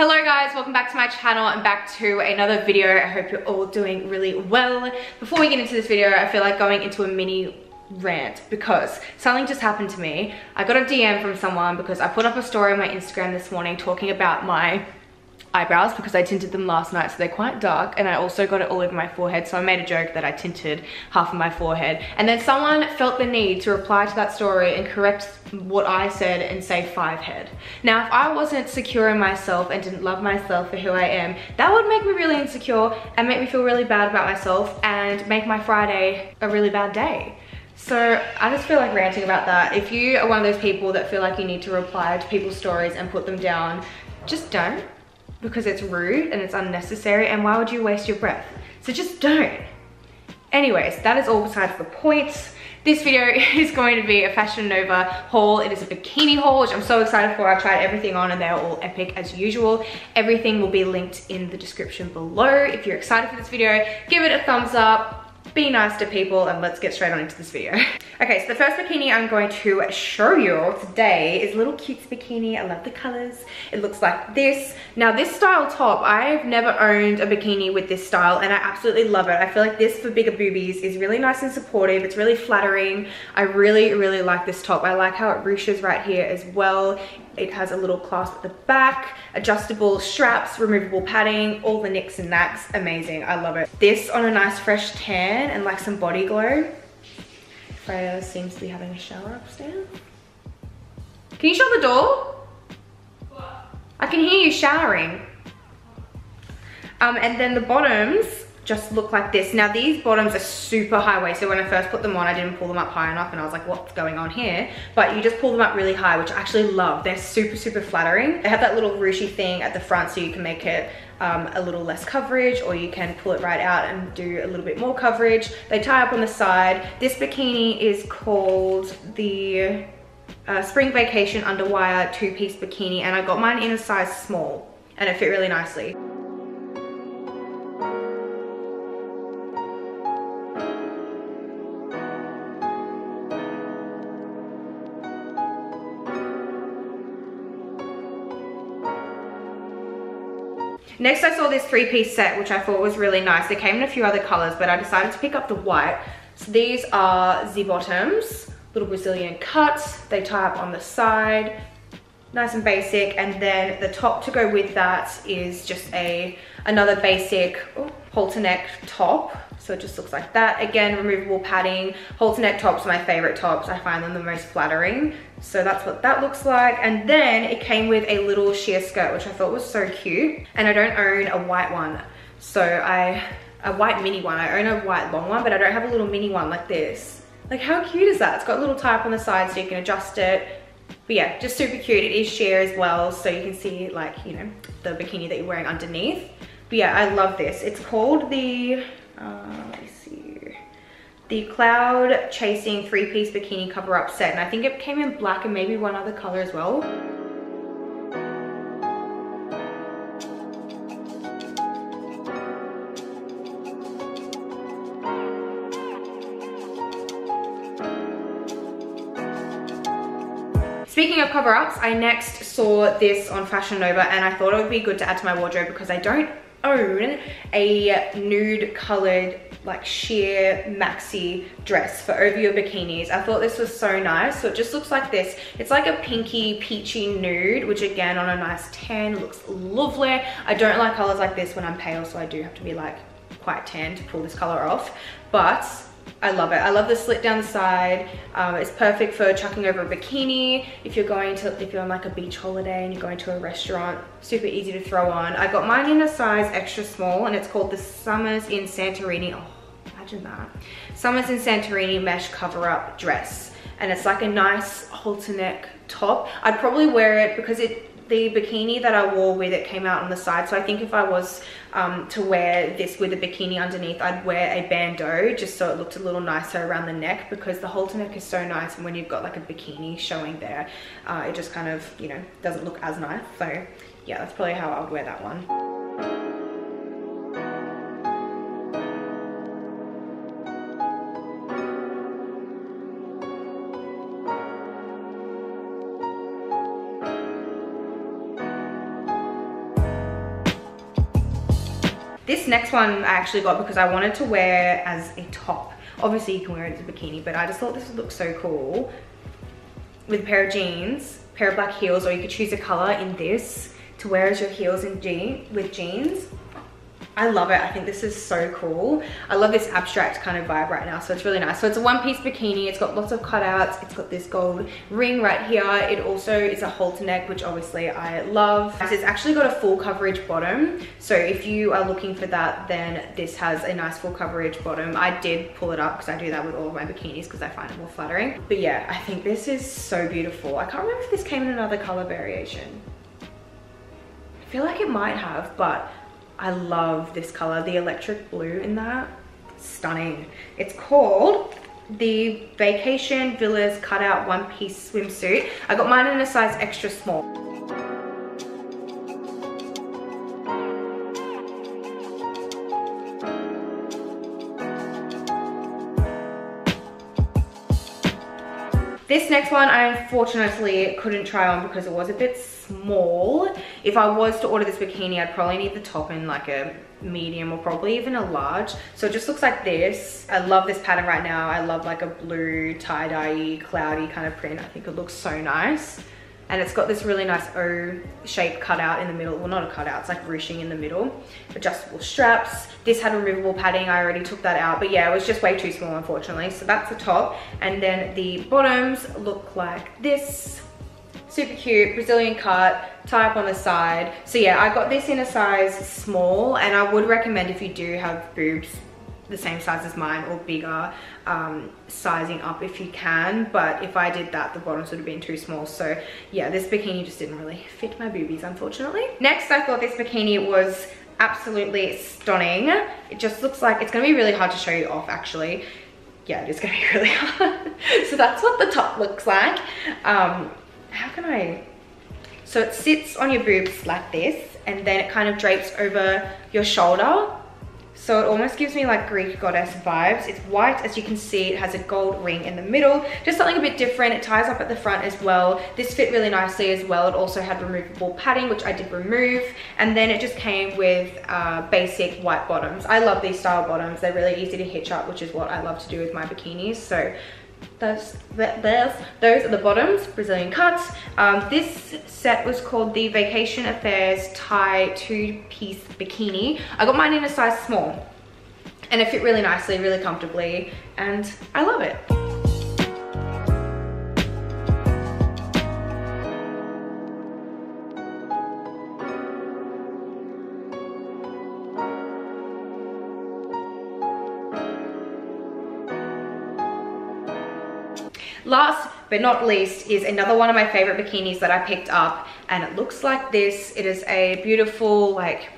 Hello guys, welcome back to my channel and back to another video. I hope you're all doing really well. Before we get into this video, I feel like going into a mini rant because something just happened to me. I got a DM from someone because I put up a story on my Instagram this morning talking about my eyebrows because I tinted them last night so they're quite dark and I also got it all over my forehead so I made a joke that I tinted half of my forehead and then someone felt the need to reply to that story and correct what I said and say five head. Now if I wasn't secure in myself and didn't love myself for who I am that would make me really insecure and make me feel really bad about myself and make my Friday a really bad day. So I just feel like ranting about that. If you are one of those people that feel like you need to reply to people's stories and put them down, just don't because it's rude and it's unnecessary and why would you waste your breath? So just don't. Anyways, that is all besides the point. This video is going to be a Fashion Nova haul. It is a bikini haul, which I'm so excited for. I've tried everything on and they're all epic as usual. Everything will be linked in the description below. If you're excited for this video, give it a thumbs up be nice to people and let's get straight on into this video. okay, so the first bikini I'm going to show you today is little cute bikini. I love the colors. It looks like this. Now this style top, I've never owned a bikini with this style and I absolutely love it. I feel like this for bigger boobies is really nice and supportive. It's really flattering. I really, really like this top. I like how it ruches right here as well. It has a little clasp at the back, adjustable straps, removable padding, all the nicks and knacks. Amazing, I love it. This on a nice fresh tan and like some body glow. Freya seems to be having a shower upstairs. Can you shut the door? What? I can hear you showering. Um, and then the bottoms, just look like this. Now these bottoms are super high waist. So when I first put them on, I didn't pull them up high enough and I was like, what's going on here? But you just pull them up really high, which I actually love. They're super, super flattering. They have that little ruchy thing at the front so you can make it um, a little less coverage or you can pull it right out and do a little bit more coverage. They tie up on the side. This bikini is called the uh, Spring Vacation Underwire two-piece bikini and I got mine in a size small and it fit really nicely. Next I saw this three-piece set, which I thought was really nice. They came in a few other colors, but I decided to pick up the white. So these are the bottoms, little Brazilian cuts. They tie up on the side, nice and basic. And then the top to go with that is just a another basic oh, halter neck top so it just looks like that. Again, removable padding. Halter neck tops are my favorite tops. I find them the most flattering. So that's what that looks like. And then it came with a little sheer skirt, which I thought was so cute. And I don't own a white one. So I, a white mini one. I own a white long one, but I don't have a little mini one like this. Like how cute is that? It's got a little tie up on the side so you can adjust it. But yeah, just super cute. It is sheer as well. So you can see like, you know, the bikini that you're wearing underneath. But yeah, I love this. It's called the uh, let me see. The Cloud Chasing three-piece bikini cover-up set. And I think it came in black and maybe one other color as well. Speaking of cover-ups, I next saw this on Fashion Nova and I thought it would be good to add to my wardrobe because I don't own a nude colored like sheer maxi dress for over your bikinis. I thought this was so nice. So it just looks like this. It's like a pinky peachy nude, which again on a nice tan looks lovely. I don't like colors like this when I'm pale, so I do have to be like quite tan to pull this color off. But I love it. I love the slit down the side. Um, it's perfect for chucking over a bikini. If you're going to, if you're on like a beach holiday and you're going to a restaurant, super easy to throw on. I got mine in a size extra small and it's called the Summers in Santorini. Oh, imagine that. Summers in Santorini mesh cover up dress. And it's like a nice halter neck top. I'd probably wear it because it the bikini that I wore with it came out on the side. So I think if I was um, to wear this with a bikini underneath, I'd wear a bandeau just so it looked a little nicer around the neck because the halter neck is so nice. And when you've got like a bikini showing there, uh, it just kind of, you know, doesn't look as nice. So yeah, that's probably how I would wear that one. Next one I actually got because I wanted to wear as a top. Obviously you can wear it as a bikini, but I just thought this would look so cool with a pair of jeans, pair of black heels, or you could choose a color in this to wear as your heels in jean with jeans. I love it. I think this is so cool. I love this abstract kind of vibe right now. So it's really nice. So it's a one piece bikini. It's got lots of cutouts. It's got this gold ring right here. It also is a halter neck, which obviously I love. It's actually got a full coverage bottom. So if you are looking for that, then this has a nice full coverage bottom. I did pull it up because I do that with all of my bikinis because I find it more flattering. But yeah, I think this is so beautiful. I can't remember if this came in another color variation. I feel like it might have, but I love this color, the electric blue in that, stunning. It's called the Vacation Villas Cutout One Piece Swimsuit. I got mine in a size extra small. This next one I unfortunately couldn't try on because it was a bit small. If I was to order this bikini, I'd probably need the top in like a medium or probably even a large. So it just looks like this. I love this pattern right now. I love like a blue tie-dye cloudy kind of print. I think it looks so nice and it's got this really nice O shape cutout in the middle. Well, not a cutout, it's like ruching in the middle. Adjustable straps. This had removable padding. I already took that out, but yeah, it was just way too small, unfortunately. So that's the top. And then the bottoms look like this. Super cute, Brazilian cut, tie up on the side. So yeah, I got this in a size small and I would recommend if you do have boobs the same size as mine or bigger um, sizing up if you can but if I did that the bottoms would have been too small. So yeah this bikini just didn't really fit my boobies unfortunately. Next I thought this bikini was absolutely stunning. It just looks like it's gonna be really hard to show you off actually. Yeah it is gonna be really hard. So that's what the top looks like. Um, how can I so it sits on your boobs like this and then it kind of drapes over your shoulder so it almost gives me like Greek goddess vibes. It's white, as you can see, it has a gold ring in the middle. Just something a bit different. It ties up at the front as well. This fit really nicely as well. It also had removable padding, which I did remove. And then it just came with uh, basic white bottoms. I love these style bottoms. They're really easy to hitch up, which is what I love to do with my bikinis. So those, there's, those are the bottoms, Brazilian cuts. Um, this set was called the Vacation Affairs Tie two-piece bikini. I got mine in a size small and it fit really nicely, really comfortably, and I love it. Last but not least is another one of my favorite bikinis that I picked up and it looks like this. It is a beautiful like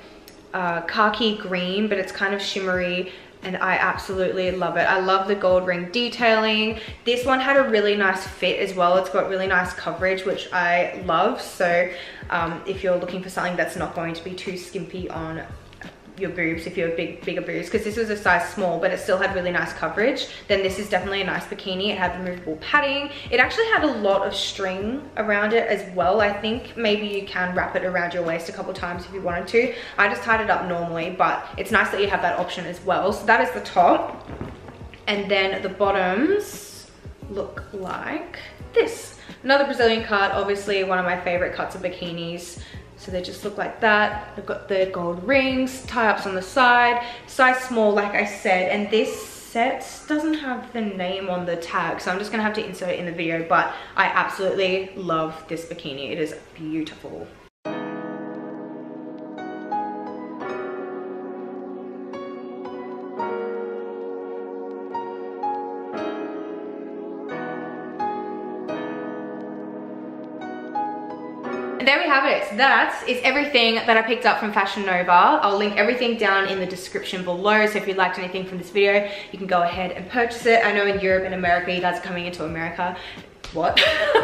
uh, khaki green, but it's kind of shimmery and I absolutely love it. I love the gold ring detailing. This one had a really nice fit as well. It's got really nice coverage, which I love. So um, if you're looking for something that's not going to be too skimpy on your boobs if you have big bigger boobs because this was a size small but it still had really nice coverage then this is definitely a nice bikini. It had removable padding. It actually had a lot of string around it as well i think. Maybe you can wrap it around your waist a couple times if you wanted to. I just tied it up normally but it's nice that you have that option as well. So that is the top. And then the bottoms look like this another brazilian cut obviously one of my favorite cuts of bikinis so they just look like that. They've got the gold rings, tie-ups on the side, size small like I said, and this set doesn't have the name on the tag, so I'm just gonna have to insert it in the video, but I absolutely love this bikini. It is beautiful. There we have it. That is everything that I picked up from Fashion Nova. I'll link everything down in the description below. So if you liked anything from this video, you can go ahead and purchase it. I know in Europe and America, you guys are coming into America. What? you guys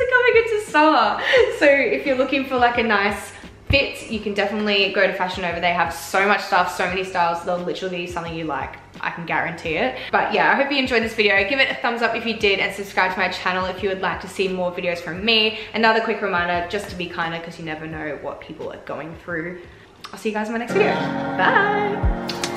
are coming into summer. So if you're looking for like a nice fit, you can definitely go to Fashion Nova. They have so much stuff, so many styles. They'll literally be something you like. I can guarantee it. But yeah, I hope you enjoyed this video. Give it a thumbs up if you did and subscribe to my channel if you would like to see more videos from me. Another quick reminder, just to be kinder because you never know what people are going through. I'll see you guys in my next video. Bye.